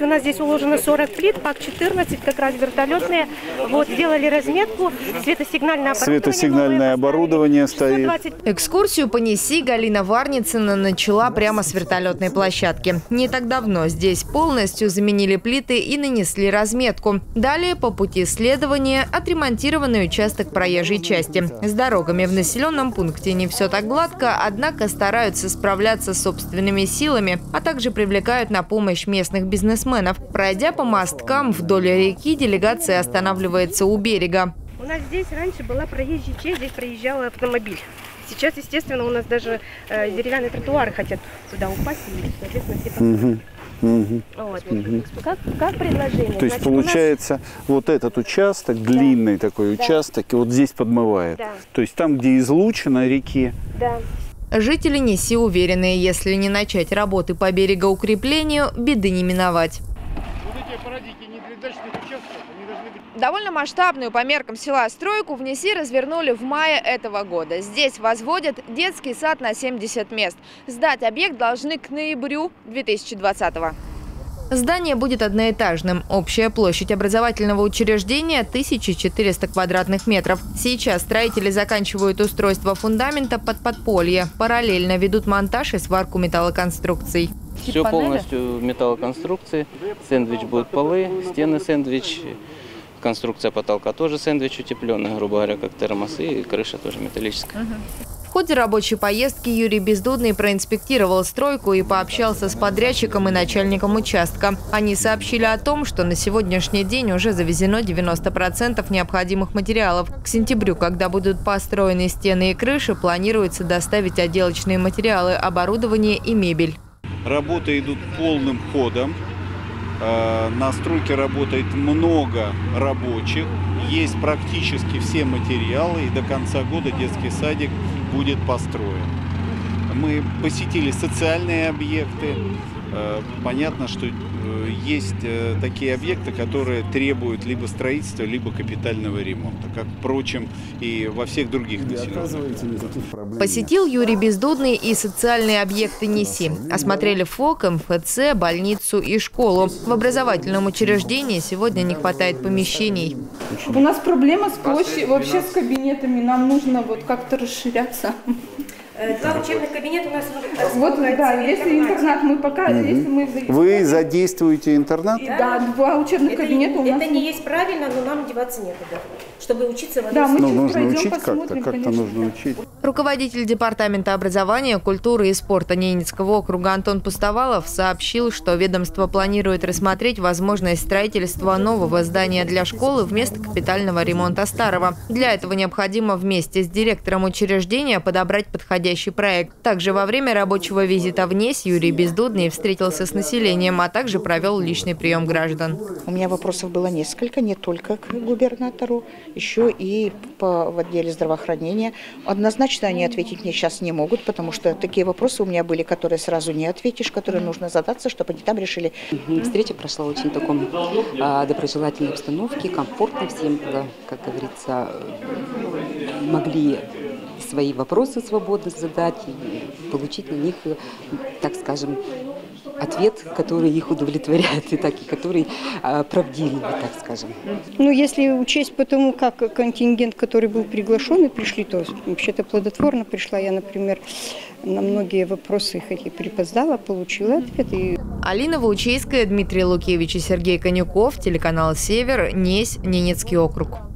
У нас здесь уложено 40 плит, ПАК 14, как раз вертолетные. Вот, сделали разметку, светосигнальное оборудование. Светосигнальное оборудование стоит. 620 Экскурсию по НИСИ Галина Варницына начала прямо с вертолетной площадки. Не так давно здесь полностью заменили плиты и нанесли разметку. Далее по пути следования отремонтированный участок проезжей части. С дорогами в населенном пункте не все так гладко, однако стараются справляться собственными силами, а также привлекают на помощь местных бизнесменов. Пройдя по мосткам вдоль реки, делегация останавливается у берега. У нас здесь раньше была проезжая часть, здесь проезжал автомобиль. Сейчас, естественно, у нас даже э, деревянные тротуары хотят туда упасть, и, соответственно, все. Мгм. Вот. Как, как предложение? То есть Значит, у нас- получается вот этот участок, длинный такой Да. участок, и вот здесь подмывает. Да. То есть там, где излучина реки, Да. Жители Неси уверены, если не начать работы по берегоукреплению, беды не миновать. Вот эти аппаратики не для дачных участков, они должны быть Довольно масштабную по меркам села стройку в Неси развернули в мае этого года. Здесь возводят детский сад на 70 мест. Сдать объект должны к ноябрю 2020 -го. Здание будет одноэтажным. Общая площадь образовательного учреждения – 1400 квадратных метров. Сейчас строители заканчивают устройство фундамента под подполье. Параллельно ведут монтаж и сварку металлоконструкций. Все полностью металлоконструкции. Сэндвич будут полы, стены сэндвич, конструкция потолка тоже сэндвич утепленный, грубо говоря, как термос, и крыша тоже металлическая. Ходе рабочей поездки Юрий Бездудный проинспектировал стройку и пообщался с подрядчиком и начальником участка. Они сообщили о том, что на сегодняшний день уже завезено 90% необходимых материалов. К сентябрю, когда будут построены стены и крыши, планируется доставить отделочные материалы, оборудование и мебель. Работы идут полным ходом. Э, На стройке работает много рабочих. Есть практически все материалы. И до конца года детский садик будет построен. Мы посетили социальные объекты. Э, Понятно, что есть э, такие объекты, которые требуют либо строительства, либо капитального ремонта, как, впрочем, и во всех других населенных Посетил Юрий Бездудный и социальные объекты НИСИ. Осмотрели ФОК, МФЦ, больницу и школу. В образовательном учреждении сегодня не хватает помещений. У нас проблема с площадью, вообще с кабинетами. Нам нужно вот как-то расширяться. Э, Два учебных кабинета у нас Вот, да, если интернат мы пока, если мы... Вы задействуете интернат? Да, два учебных Это, кабинета у нас... это не есть правильно, но нам деваться некуда. Чтобы учиться в Да, мы Ну, нужно пройдем, учить как-то, посмотрим, как-то конечно. нужно учить. Руководитель Департамента образования, культуры и спорта Ненецкого округа Антон Пустовалов сообщил, что ведомство планирует рассмотреть возможность строительства нового здания для школы вместо капитального ремонта старого. Для этого необходимо вместе с директором учреждения подобрать подходящий проект. Также во время рабочего визита в НЕС Юрий Бездудный встретился с населением, а также провел личный прием граждан. У меня вопросов было несколько, не только к губернатору, еще и по, в отделе здравоохранения. Однозначно они ответить мне сейчас не могут, потому что такие вопросы у меня были, которые сразу не ответишь, которые нужно задаться, чтобы они там решили. Встреча прошла очень в таком а, доброжелательной обстановке, комфортно всем было, как говорится, могли свои вопросы свободно задать и получить на них, так скажем, ответ, который их удовлетворяет и так и который а, правдивый, так скажем. Ну, если учесть по тому, как контингент, который был приглашен и пришли, то вообще-то плодотворно пришла. Я, например, на многие вопросы, хоть и припоздала, получила ответ. И Алина Ваучейская, Дмитрий Лукевич и Сергей Конюков, телеканал «Север», Несь, Ненецкий округ.